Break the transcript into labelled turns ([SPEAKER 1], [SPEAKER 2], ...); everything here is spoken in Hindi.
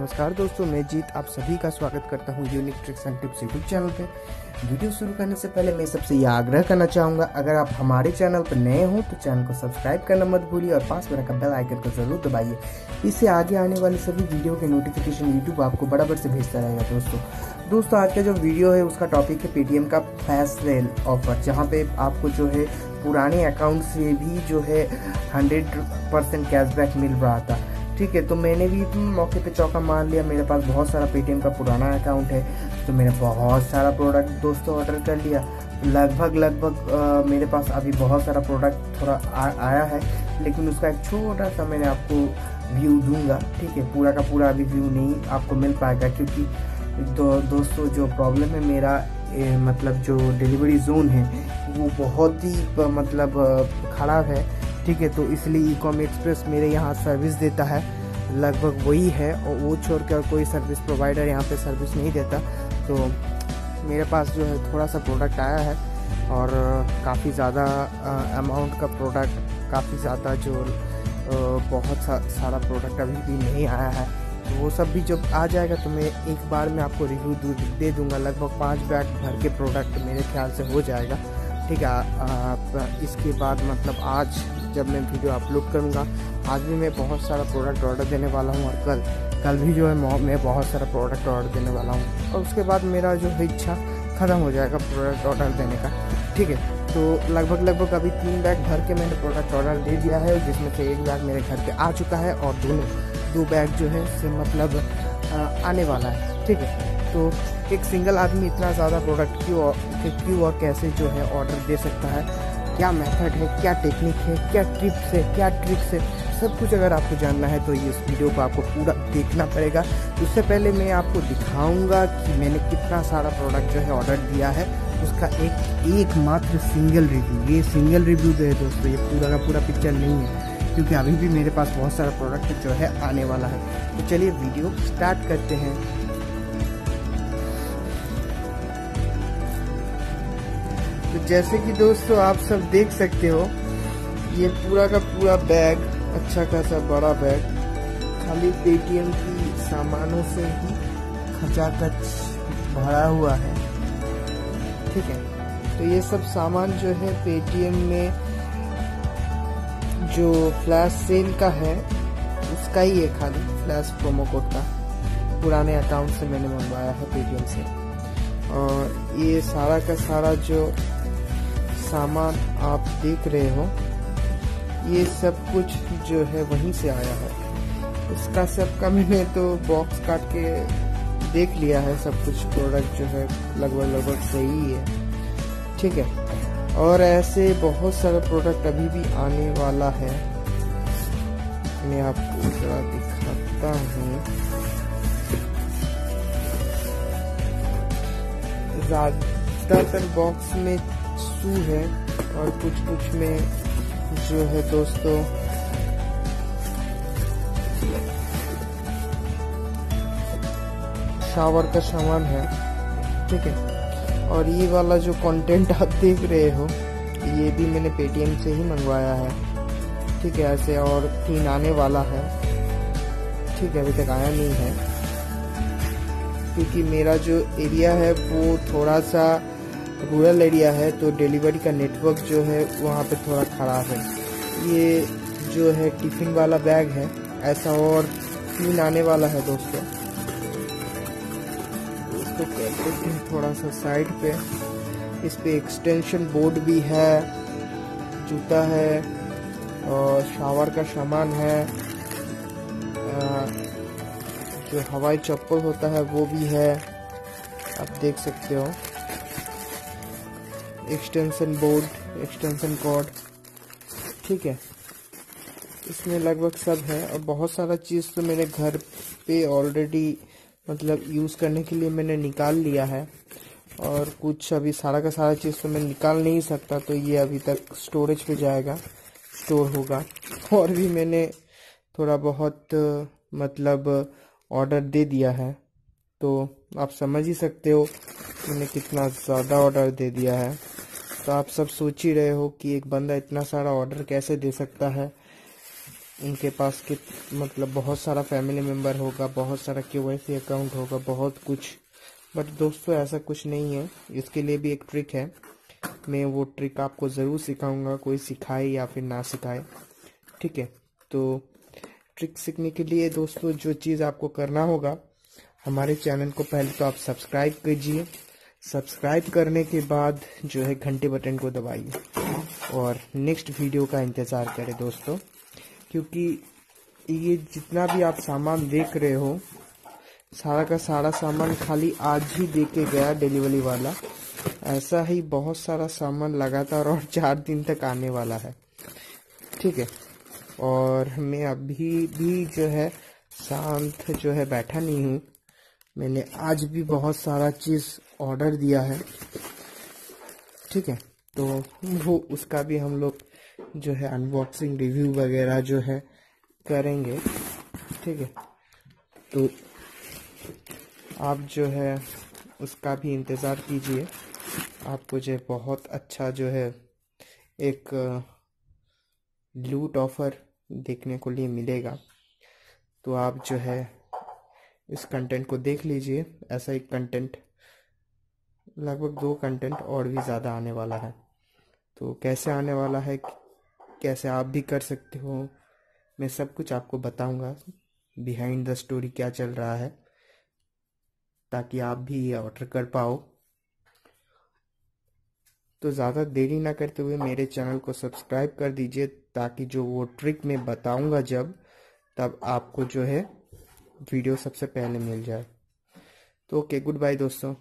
[SPEAKER 1] नमस्कार दोस्तों, मैं जीत आप सभी का स्वागत करता हूँ unique tricks and tips YouTube channel पे। वीडियो शुरू करने से पहले मैं सबसे यह आग्रह करना चाहूँगा, अगर आप हमारे चैनल पर नए हो तो चैनल को सब्सक्राइब करना मत भूलिए और पास में रखा बेल आइकन को ज़रूर दबाइए। इससे आगे आने वाले सभी वीडियो के नोटिफिकेशन यूट्यूब आपको बराबर से भेजता रहेगा दोस्तों। दोस्तों, आज का जो वीडियो है, उसका टॉपिक है पेटीएम का फैस सेल ऑफ़र जहाँ पे आपको जो है पुराने अकाउंट से भी जो है हंड्रेड परसेंट कैशबैक मिल रहा था। ठीक है तो मैंने भी मौके पे चौका मार लिया। मेरे पास बहुत सारा पेटीएम का पुराना अकाउंट है तो मैंने बहुत सारा प्रोडक्ट दोस्तों ऑर्डर कर लिया। लगभग लगभग मेरे पास अभी बहुत सारा प्रोडक्ट थोड़ा आ, आया है लेकिन उसका एक छोटा सा मैंने आपको व्यू दूँगा ठीक है। पूरा का पूरा अभी व्यू नहीं आपको मिल पाएगा क्योंकि दो, दोस्तों जो प्रॉब्लम है मेरा ए, मतलब जो डिलीवरी जोन है वो बहुत ही मतलब ख़राब है। ठीक है तो इसलिए ई कॉम एक्सप्रेस मेरे यहाँ सर्विस देता है। लगभग वही है और वो छोड़ कर कोई सर्विस प्रोवाइडर यहाँ पे सर्विस नहीं देता। तो मेरे पास जो है थोड़ा सा प्रोडक्ट आया है और काफ़ी ज़्यादा अमाउंट का प्रोडक्ट काफ़ी ज़्यादा जो बहुत सा, सारा प्रोडक्ट अभी भी नहीं आया है। तो वो सब भी जब आ जाएगा तो मैं एक बार में आपको रिव्यू दे दूँगा। लगभग पाँच बैग भर के प्रोडक्ट मेरे ख्याल से हो जाएगा। ठीक है इसके बाद मतलब आज जब मैं वीडियो अपलोड करूँगा। आज भी मैं बहुत सारा प्रोडक्ट ऑर्डर देने वाला हूँ और कल कल भी जो है मैं बहुत सारा प्रोडक्ट ऑर्डर देने वाला हूँ। और उसके बाद मेरा जो है इच्छा ख़त्म हो जाएगा प्रोडक्ट ऑर्डर देने का। ठीक है? तो लगभग लगभग अभी तीन बैग भर के मैंने प्रोडक्ट ऑर्डर दे दिया है, जिसमें से एक बैग मेरे घर पे आ चुका है और दोनों, दो बैग जो है से मतलब आने वाला है। ठीक है? तो एक सिंगल आदमी इतना ज़्यादा प्रोडक्ट क्यों क्यों और कैसे जो है ऑर्डर दे सकता है? क्या मेथड है, क्या टेक्निक है, क्या टिप्स है, क्या ट्रिक्स है, सब कुछ अगर आपको जानना है तो इस वीडियो को आपको पूरा देखना पड़ेगा। उससे पहले मैं आपको दिखाऊँगा कि मैंने कितना सारा प्रोडक्ट जो है ऑर्डर दिया है। उसका एक एक मात्र सिंगल रिव्यू ये सिंगल रिव्यू जो है दोस्तों, ये पूरा का पूरा पिक्चर नहीं है, क्योंकि अभी भी मेरे पास बहुत सारा प्रोडक्ट जो है आने वाला है। तो चलिए वीडियो स्टार्ट करते हैं। जैसे कि दोस्तों आप सब देख सकते हो, ये पूरा का पूरा बैग अच्छा खासा बड़ा बैग, खाली पेटीएम की सामानों से ही खचाखच भरा हुआ है। ठीक है? तो ये सब सामान जो है पेटीएम में जो फ्लैश सेल का है, उसका ही है खाली फ्लैश प्रोमो कोड का। पुराने अकाउंट से मैंने मंगवाया है पेटीएम से। और ये सारा का सारा जो सामान आप देख रहे हो, ये सब कुछ जो है वहीं से आया है। इसका सब का मैंने तो बॉक्स काट के देख लिया है, सब कुछ प्रोडक्ट जो है लगभग लगभग सही है ठीक है, और ऐसे बहुत सारे प्रोडक्ट अभी भी आने वाला है। मैं आपको जरा दिखाता हूँ। ज़्यादातर बॉक्स में शू है और कुछ कुछ में जो है दोस्तों, शावर का सामान है, ठीक है? और ये वाला जो कंटेंट आप देख रहे हो, ये भी मैंने पेटीएम से ही मंगवाया है, ठीक है? ऐसे और तीन आने वाला है, ठीक है? अभी तक आया नहीं है, क्योंकि मेरा जो एरिया है वो थोड़ा सा रूरल एरिया है तो डिलीवरी का नेटवर्क जो है, वहाँ पे थोड़ा ख़राब है। ये जो है टिफ़िन वाला बैग है, ऐसा और तीन आने वाला है दोस्तों। इसको करते हैं थोड़ा सा साइड पे। इस पे एक्सटेंशन बोर्ड भी है, जूता है, और शावर का सामान है जो हवाई चप्पल होता है, वो भी है। आप देख सकते हो। एक्सटेंशन बोर्ड एक्सटेंशन कॉर्ड ठीक है? इसमें लगभग सब है और बहुत सारा चीज़ तो मेरे घर पे ऑलरेडी मतलब यूज़ करने के लिए मैंने निकाल लिया है और कुछ अभी सारा का सारा चीज़ तो मैं निकाल नहीं सकता तो ये अभी तक स्टोरेज पे जाएगा स्टोर होगा। और भी मैंने थोड़ा बहुत मतलब ऑर्डर दे दिया है। तो आप समझ ही सकते हो मैंने कितना ज़्यादा ऑर्डर दे दिया है। तो आप सब सोच ही रहे हो कि एक बंदा इतना सारा ऑर्डर कैसे दे सकता है? उनके पास के मतलब बहुत सारा फैमिली मेंबर होगा, बहुत सारा के अकाउंट होगा, बहुत कुछ। बट दोस्तों, ऐसा कुछ नहीं है। इसके लिए भी एक ट्रिक है। मैं वो ट्रिक आपको ज़रूर सिखाऊँगा, कोई सिखाए या फिर ना सिखाए। ठीक है? तो ट्रिक सीखने के लिए दोस्तों, जो चीज़ आपको करना होगा, हमारे चैनल को पहले तो आप सब्सक्राइब कीजिए। सब्सक्राइब करने के बाद जो है घंटे बटन को दबाइए और नेक्स्ट वीडियो का इंतज़ार करें दोस्तों, क्योंकि ये जितना भी आप सामान देख रहे हो, सारा का सारा सामान खाली आज ही दे के गया डिलीवरी वाला। ऐसा ही बहुत सारा सामान लगातार और चार दिन तक आने वाला है। ठीक है? और मैं अभी भी जो है शांत जो है बैठा नहीं हूँ। मैंने आज भी बहुत सारा चीज़ ऑर्डर दिया है। ठीक है? तो वो उसका भी हम लोग जो है अनबॉक्सिंग रिव्यू वगैरह जो है करेंगे। ठीक है? तो आप जो है उसका भी इंतज़ार कीजिए। आपको जो है बहुत अच्छा जो है एक लूट ऑफ़र देखने को लिए मिलेगा। तो आप जो है इस कंटेंट को देख लीजिए। ऐसा एक कंटेंट लगभग दो कंटेंट और भी ज़्यादा आने वाला है। तो कैसे आने वाला है, कैसे आप भी कर सकते हो, मैं सब कुछ आपको बताऊँगा। बिहाइंड द स्टोरी क्या चल रहा है, ताकि आप भी ये ऑर्डर कर पाओ। तो ज़्यादा देरी ना करते हुए मेरे चैनल को सब्सक्राइब कर दीजिए, ताकि जो वो ट्रिक मैं बताऊँगा जब, तब आपको जो है वीडियो सबसे पहले मिल जाए। तो ओके गुड बाय दोस्तों।